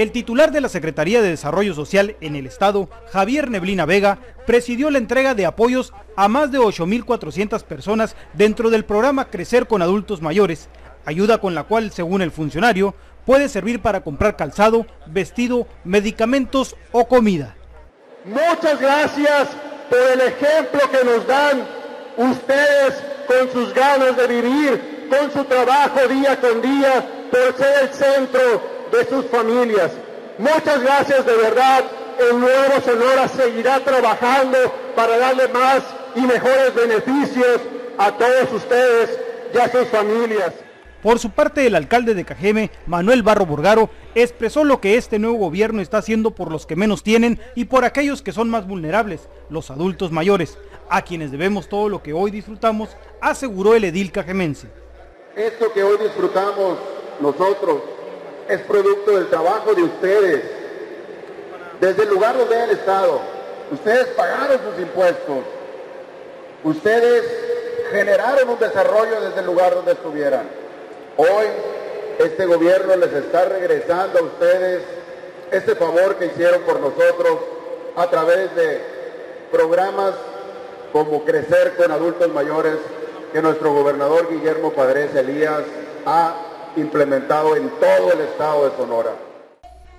El titular de la Secretaría de Desarrollo Social en el Estado, Javier Neblina Vega, presidió la entrega de apoyos a más de 8.400 personas dentro del programa Crecer con Adultos Mayores, ayuda con la cual, según el funcionario, puede servir para comprar calzado, vestido, medicamentos o comida. Muchas gracias por el ejemplo que nos dan ustedes con sus ganas de vivir, con su trabajo día con día, por ser el centro de sus familias. Muchas gracias de verdad. El nuevo Sonora seguirá trabajando para darle más y mejores beneficios a todos ustedes y a sus familias. Por su parte, el alcalde de Cajeme, Manuel Barro Burgaro, expresó lo que este nuevo gobierno está haciendo por los que menos tienen y por aquellos que son más vulnerables, los adultos mayores, a quienes debemos todo lo que hoy disfrutamos, aseguró el edil cajemense. Esto que hoy disfrutamos nosotros es producto del trabajo de ustedes, desde el lugar donde han estado. Ustedes pagaron sus impuestos, ustedes generaron un desarrollo desde el lugar donde estuvieran. Hoy este gobierno les está regresando a ustedes este favor que hicieron por nosotros a través de programas como Crecer con Adultos Mayores que nuestro gobernador Guillermo Padres Elías ha implementado en todo el estado de Sonora.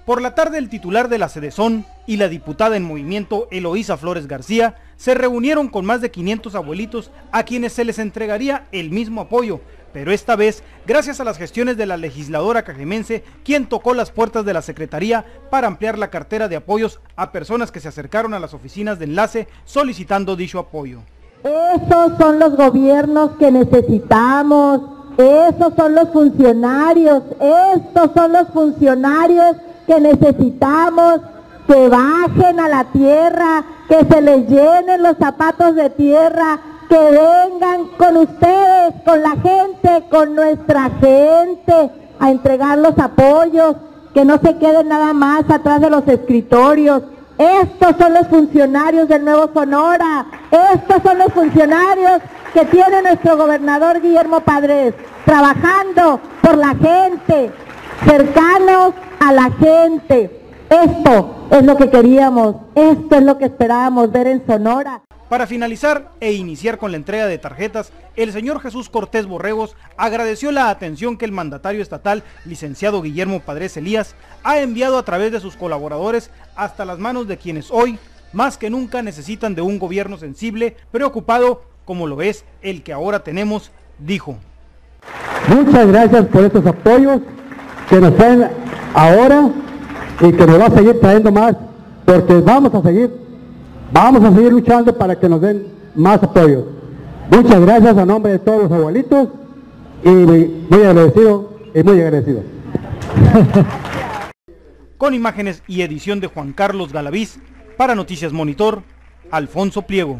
Por la tarde el titular de la Sedezón y la diputada en movimiento Eloísa Flores García se reunieron con más de 500 abuelitos a quienes se les entregaría el mismo apoyo, pero esta vez gracias a las gestiones de la legisladora cajemense, quien tocó las puertas de la Secretaría para ampliar la cartera de apoyos a personas que se acercaron a las oficinas de enlace solicitando dicho apoyo. Esos son los gobiernos que necesitamos, esos son los funcionarios, estos son los funcionarios que necesitamos. Que bajen a la tierra, que se les llenen los zapatos de tierra, que vengan con ustedes, con la gente, con nuestra gente, a entregar los apoyos, que no se queden nada más atrás de los escritorios. Estos son los funcionarios del Nuevo Sonora, estos son los funcionarios que tiene nuestro gobernador Guillermo Padres, trabajando por la gente, cercanos a la gente. Esto es lo que queríamos, esto es lo que esperábamos ver en Sonora. Para finalizar e iniciar con la entrega de tarjetas, el señor Jesús Cortés Borregos agradeció la atención que el mandatario estatal, licenciado Guillermo Padres Elías, ha enviado a través de sus colaboradores hasta las manos de quienes hoy, más que nunca, necesitan de un gobierno sensible, preocupado, como lo es el que ahora tenemos, dijo. Muchas gracias por estos apoyos que nos traen ahora y que nos va a seguir trayendo más, porque vamos a seguir, vamos a seguir luchando para que nos den más apoyos. Muchas gracias a nombre de todos los abuelitos y muy agradecido y muy agradecido. Con imágenes y edición de Juan Carlos Galaviz, para Noticias Monitor, Alfonso Pliego.